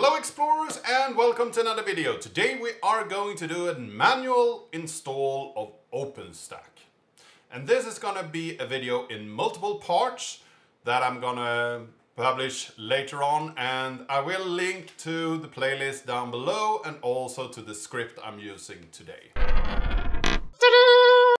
Hello explorers and welcome to another video. Today we are going to do a manual install of OpenStack. And this is gonna be a video in multiple parts that I'm gonna publish later on and I will link to the playlist down below and also to the script I'm using today.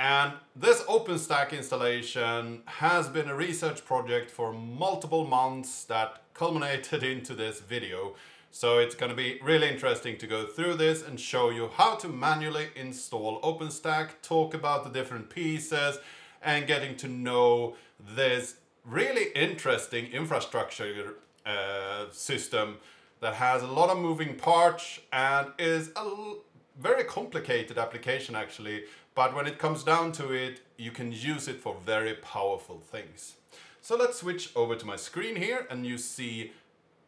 And this OpenStack installation has been a research project for multiple months that culminated into this video. So it's going to be really interesting to go through this and show you how to manually install OpenStack, talk about the different pieces and getting to know this really interesting infrastructure uh, system that has a lot of moving parts and is a very complicated application actually but when it comes down to it, you can use it for very powerful things. So let's switch over to my screen here and you see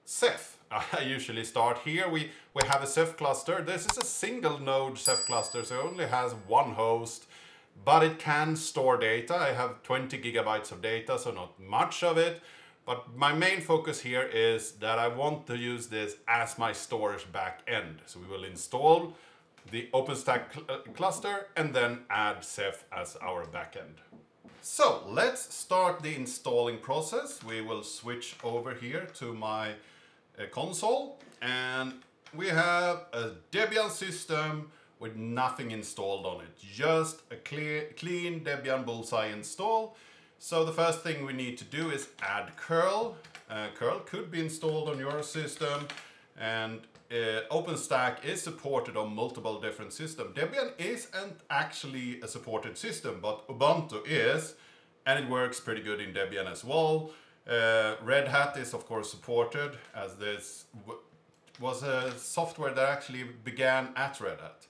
Ceph. I usually start here. We, we have a Ceph cluster. This is a single node Ceph cluster, so it only has one host, but it can store data. I have 20 gigabytes of data, so not much of it. But my main focus here is that I want to use this as my storage backend. So we will install the OpenStack cl uh, cluster and then add Ceph as our backend. So let's start the installing process. We will switch over here to my uh, console and we have a Debian system with nothing installed on it. Just a clear, clean Debian Bullseye install. So the first thing we need to do is add curl. Uh, curl could be installed on your system and uh, OpenStack is supported on multiple different systems. Debian isn't actually a supported system, but Ubuntu is, and it works pretty good in Debian as well. Uh, Red Hat is of course supported, as this was a software that actually began at Red Hat.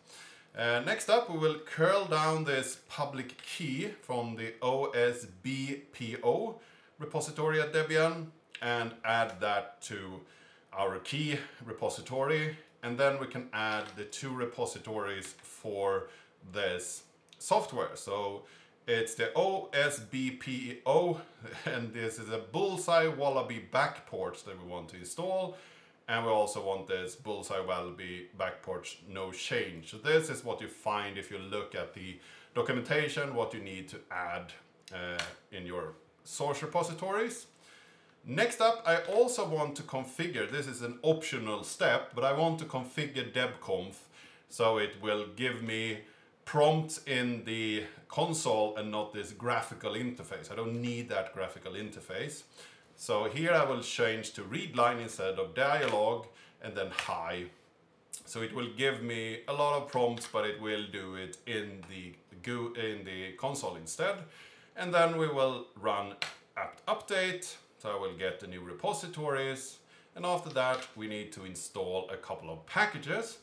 Uh, next up, we will curl down this public key from the OSBPO repository at Debian and add that to our key repository and then we can add the two repositories for this software. So it's the OSBPO and this is a Bullseye Wallaby backports that we want to install and we also want this Bullseye Wallaby backports no change. So this is what you find if you look at the documentation, what you need to add uh, in your source repositories. Next up, I also want to configure, this is an optional step, but I want to configure debconf so it will give me prompts in the console and not this graphical interface. I don't need that graphical interface. So here I will change to read line instead of dialog and then high. So it will give me a lot of prompts, but it will do it in the in the console instead. And then we will run apt update so I will get the new repositories. And after that, we need to install a couple of packages.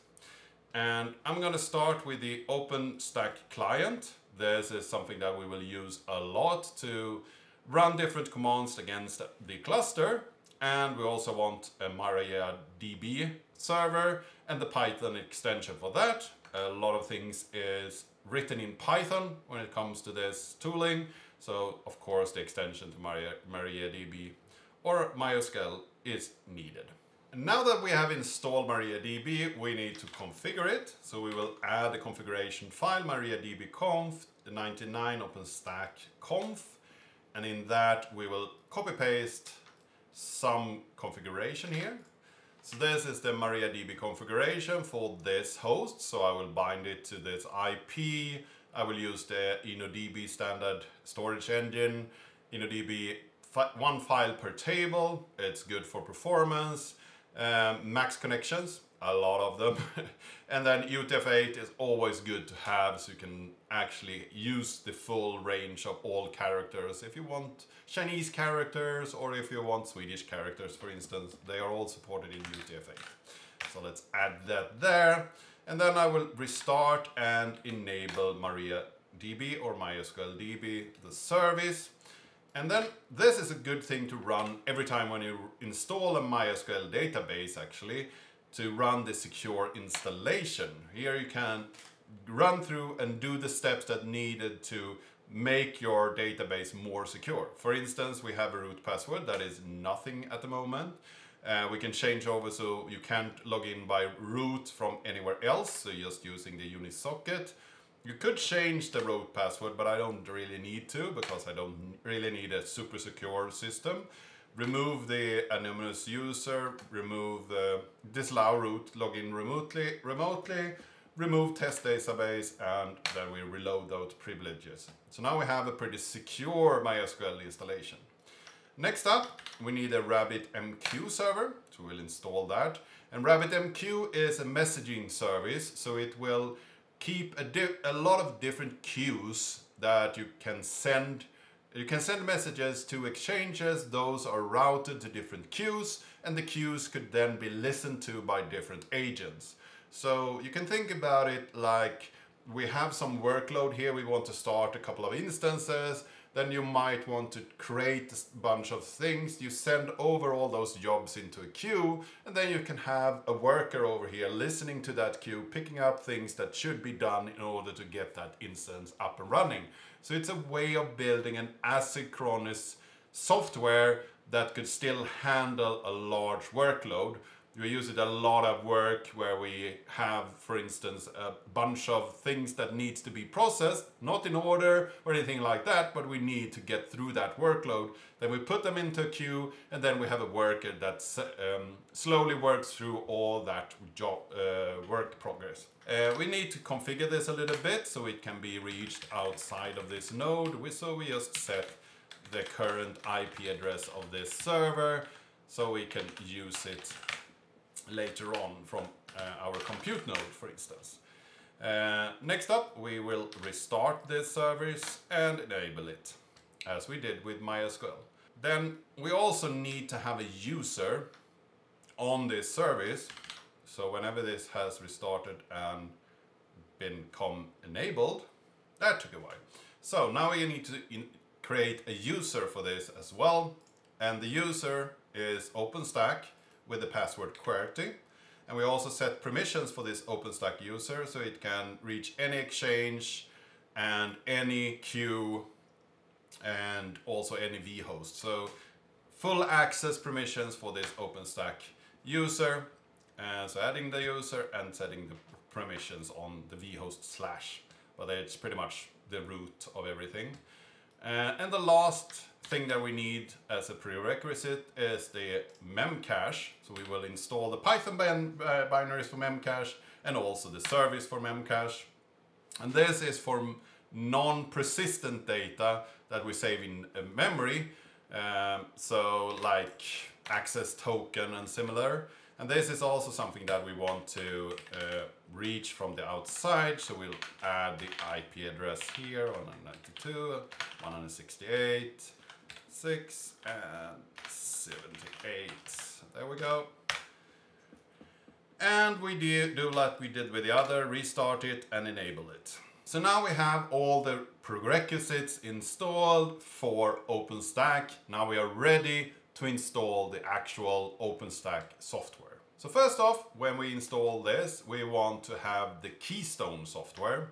And I'm going to start with the OpenStack client. This is something that we will use a lot to run different commands against the cluster. And we also want a MariaDB server and the Python extension for that. A lot of things is written in Python when it comes to this tooling. So of course the extension to Maria, MariaDB or MySQL is needed. Now that we have installed MariaDB, we need to configure it. So we will add a configuration file, MariaDB-conf, the 99 OpenStack conf, and in that we will copy paste some configuration here. So this is the MariaDB configuration for this host. So I will bind it to this IP I will use the InnoDB standard storage engine. InnoDB one file per table. It's good for performance. Um, max connections, a lot of them. and then UTF-8 is always good to have so you can actually use the full range of all characters. If you want Chinese characters or if you want Swedish characters, for instance, they are all supported in UTF-8. So let's add that there. And then I will restart and enable MariaDB or MySQL DB, the service. And then this is a good thing to run every time when you install a MySQL database actually to run the secure installation. Here you can run through and do the steps that needed to make your database more secure. For instance, we have a root password that is nothing at the moment. Uh, we can change over so you can't log in by root from anywhere else, so just using the Unix socket. You could change the root password, but I don't really need to because I don't really need a super secure system. Remove the anonymous user, remove the disallow root, login remotely, remotely, remove test database, and then we reload those privileges. So now we have a pretty secure MySQL installation. Next up, we need a RabbitMQ server, so we'll install that. And RabbitMQ is a messaging service, so it will keep a, a lot of different queues that you can send. You can send messages to exchanges, those are routed to different queues, and the queues could then be listened to by different agents. So you can think about it like we have some workload here, we want to start a couple of instances, then you might want to create a bunch of things. You send over all those jobs into a queue, and then you can have a worker over here listening to that queue, picking up things that should be done in order to get that instance up and running. So it's a way of building an asynchronous software that could still handle a large workload we use it a lot of work where we have, for instance, a bunch of things that needs to be processed, not in order or anything like that, but we need to get through that workload. Then we put them into a queue, and then we have a worker that um, slowly works through all that job uh, work progress. Uh, we need to configure this a little bit so it can be reached outside of this node. We, so we just set the current IP address of this server so we can use it later on from uh, our compute node, for instance. Uh, next up, we will restart this service and enable it, as we did with MySQL. Then we also need to have a user on this service. So whenever this has restarted and become enabled, that took a while. So now we need to create a user for this as well. And the user is OpenStack with the password QWERTY. And we also set permissions for this OpenStack user so it can reach any exchange and any queue and also any vhost. So full access permissions for this OpenStack user. Uh, so adding the user and setting the permissions on the vhost slash. But it's pretty much the root of everything. Uh, and the last thing that we need as a prerequisite is the memcache. So we will install the Python bin uh, binaries for memcache and also the service for memcache. And this is for non-persistent data that we save in uh, memory. Um, so like access token and similar. And this is also something that we want to uh, reach from the outside. So we'll add the IP address here, 192, 168, 6 and 78. There we go. And we do, do like we did with the other, restart it and enable it. So now we have all the prerequisites installed for OpenStack. Now we are ready to install the actual OpenStack software. So first off, when we install this, we want to have the Keystone software.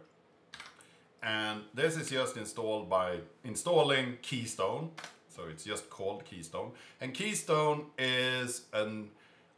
And this is just installed by installing Keystone so it's just called Keystone. And Keystone is an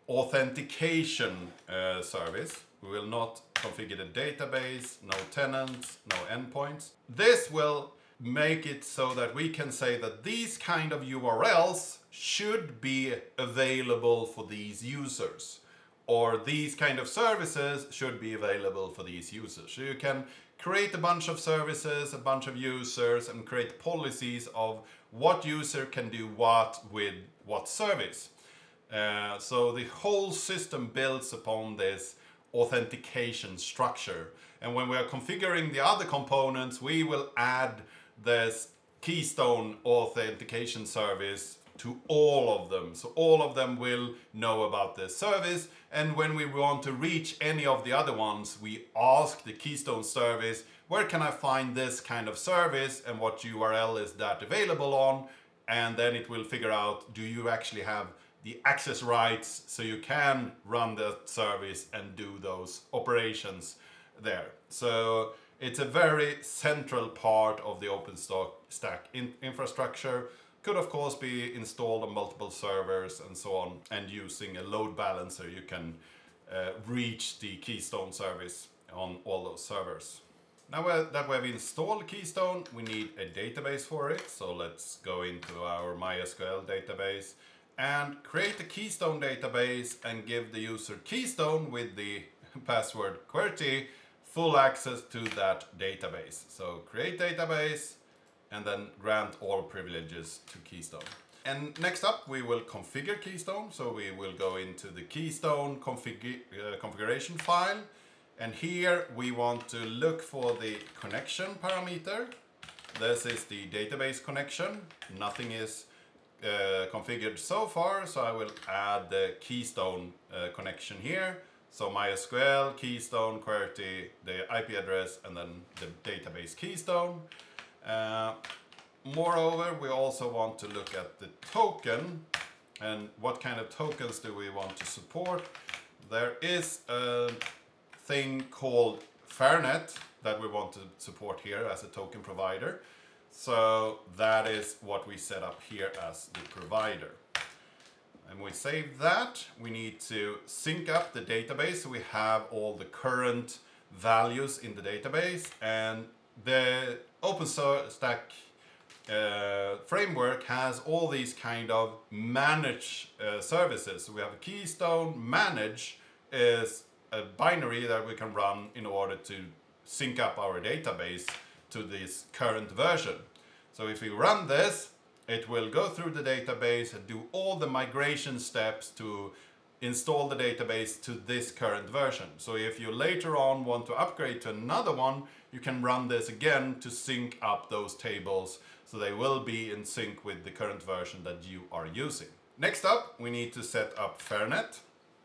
authentication uh, service. We will not configure the database, no tenants, no endpoints. This will make it so that we can say that these kind of URLs should be available for these users or these kind of services should be available for these users. So you can create a bunch of services, a bunch of users and create policies of what user can do what with what service. Uh, so the whole system builds upon this authentication structure. And when we are configuring the other components, we will add this Keystone authentication service to all of them. So all of them will know about this service. And when we want to reach any of the other ones, we ask the Keystone service where can I find this kind of service and what URL is that available on? And then it will figure out, do you actually have the access rights so you can run the service and do those operations there. So it's a very central part of the OpenStack in infrastructure. Could of course be installed on multiple servers and so on and using a load balancer you can uh, reach the Keystone service on all those servers. Now that we have installed Keystone, we need a database for it. So let's go into our MySQL database and create a Keystone database and give the user Keystone with the password QWERTY full access to that database. So create database and then grant all privileges to Keystone. And next up, we will configure Keystone. So we will go into the Keystone uh, configuration file and here we want to look for the connection parameter. This is the database connection. Nothing is uh, configured so far, so I will add the Keystone uh, connection here. So MySQL, Keystone, QWERTY, the IP address, and then the database Keystone. Uh, moreover, we also want to look at the token and what kind of tokens do we want to support. There is a thing called Fernet that we want to support here as a token provider. So that is what we set up here as the provider. And we save that. We need to sync up the database so we have all the current values in the database. And the OpenStack uh, framework has all these kind of manage uh, services. So we have a Keystone manage is a binary that we can run in order to sync up our database to this current version. So if we run this, it will go through the database and do all the migration steps to install the database to this current version. So if you later on want to upgrade to another one, you can run this again to sync up those tables so they will be in sync with the current version that you are using. Next up, we need to set up Fernet.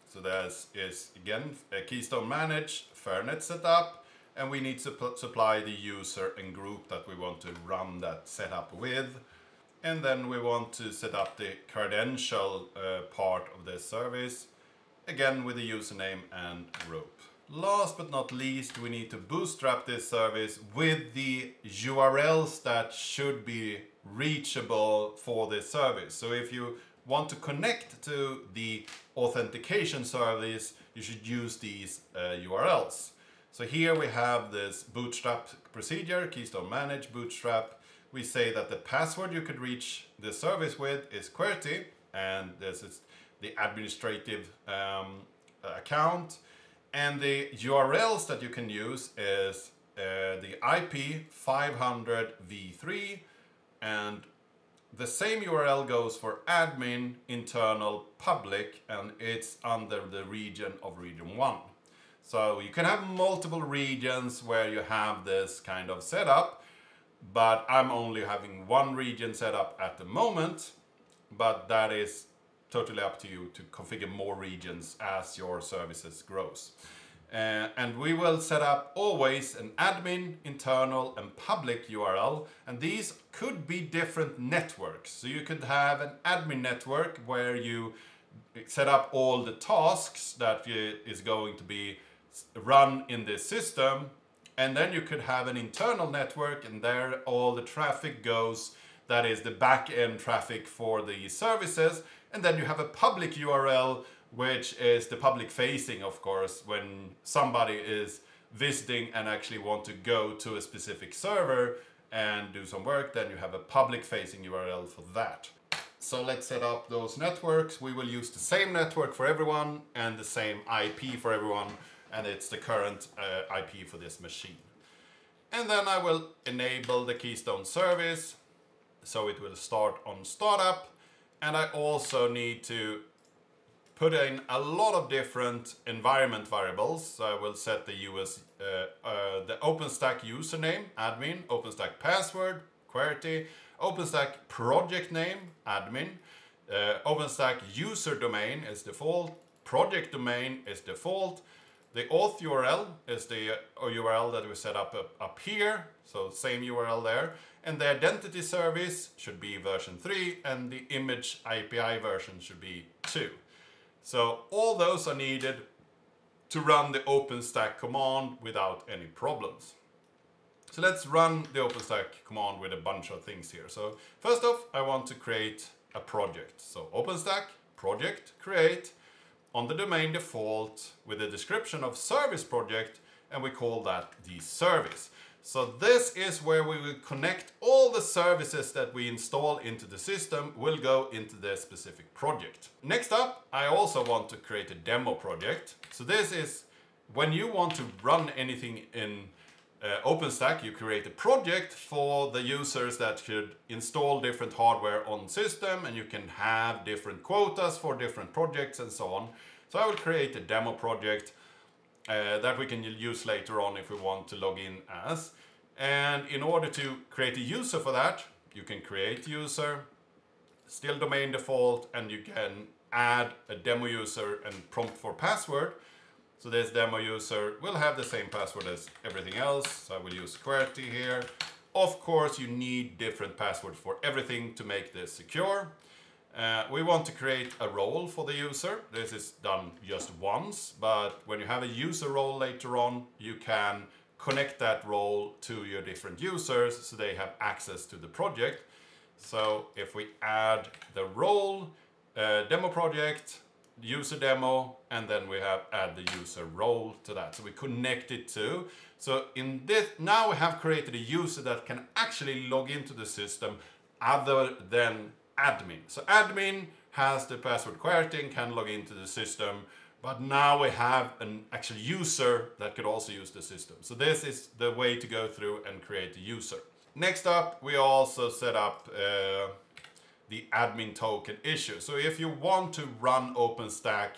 So there is again a Keystone Manage, Fernet setup, and we need to supply the user and group that we want to run that setup with. And then we want to set up the credential uh, part of the service, again with the username and group. Last but not least, we need to bootstrap this service with the URLs that should be reachable for this service. So if you want to connect to the authentication service, you should use these uh, URLs. So here we have this bootstrap procedure, Keystone Manage Bootstrap. We say that the password you could reach the service with is QWERTY, and this is the administrative um, account. And the URLs that you can use is uh, the IP 500 v3 and the same URL goes for admin, internal, public, and it's under the region of region 1. So you can have multiple regions where you have this kind of setup, but I'm only having one region set up at the moment, but that is totally up to you to configure more regions as your services grows. Uh, and we will set up always an admin, internal and public URL. And these could be different networks. So you could have an admin network where you set up all the tasks that is going to be run in this system. And then you could have an internal network and there all the traffic goes. That is the back-end traffic for the services. And then you have a public URL which is the public facing, of course, when somebody is visiting and actually want to go to a specific server and do some work, then you have a public facing URL for that. So let's set up those networks. We will use the same network for everyone and the same IP for everyone, and it's the current uh, IP for this machine. And then I will enable the Keystone service, so it will start on startup. And I also need to put in a lot of different environment variables. So I will set the US, uh, uh, the OpenStack username, admin, OpenStack password, QWERTY, OpenStack project name, admin, uh, OpenStack user domain is default, project domain is default, the auth URL is the URL uh, that we set up, up up here, so same URL there, and the identity service should be version 3 and the image API version should be 2. So all those are needed to run the OpenStack command without any problems. So let's run the OpenStack command with a bunch of things here. So first off, I want to create a project. So OpenStack project create on the domain default with a description of service project and we call that the service. So this is where we will connect all the services that we install into the system will go into this specific project. Next up, I also want to create a demo project. So this is when you want to run anything in uh, OpenStack, you create a project for the users that should install different hardware on system and you can have different quotas for different projects and so on. So I will create a demo project uh, that we can use later on if we want to log in as. And in order to create a user for that, you can create user, still domain default, and you can add a demo user and prompt for password. So this demo user will have the same password as everything else. So I will use QWERTY here. Of course, you need different passwords for everything to make this secure. Uh, we want to create a role for the user. This is done just once, but when you have a user role later on, you can connect that role to your different users so they have access to the project. So if we add the role, uh, demo project, user demo, and then we have add the user role to that. So we connect it to. So in this, now we have created a user that can actually log into the system other than admin. So admin has the password QWERTY and can log into the system, but now we have an actual user that could also use the system. So this is the way to go through and create a user. Next up, we also set up uh, the admin token issue. So if you want to run OpenStack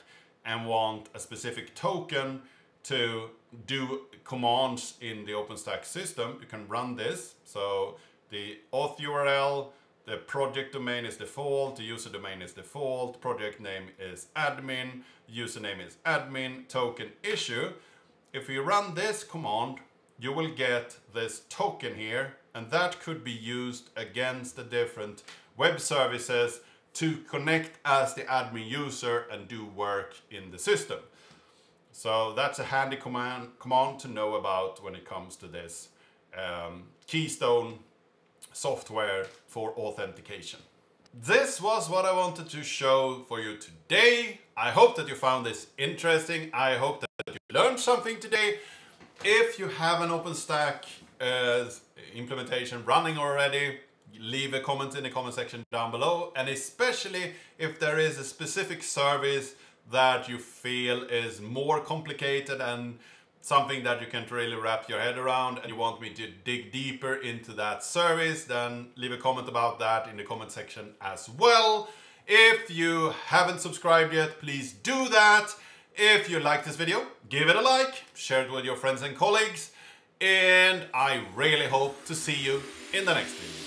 and want a specific token to do commands in the OpenStack system, you can run this. So the auth URL the project domain is default, the user domain is default, project name is admin, username is admin, token issue. If you run this command, you will get this token here, and that could be used against the different web services to connect as the admin user and do work in the system. So that's a handy command, command to know about when it comes to this um, keystone software for authentication. This was what I wanted to show for you today. I hope that you found this interesting. I hope that you learned something today. If you have an OpenStack uh, implementation running already, leave a comment in the comment section down below. And especially if there is a specific service that you feel is more complicated and something that you can't really wrap your head around and you want me to dig deeper into that service, then leave a comment about that in the comment section as well. If you haven't subscribed yet, please do that. If you like this video, give it a like, share it with your friends and colleagues, and I really hope to see you in the next video.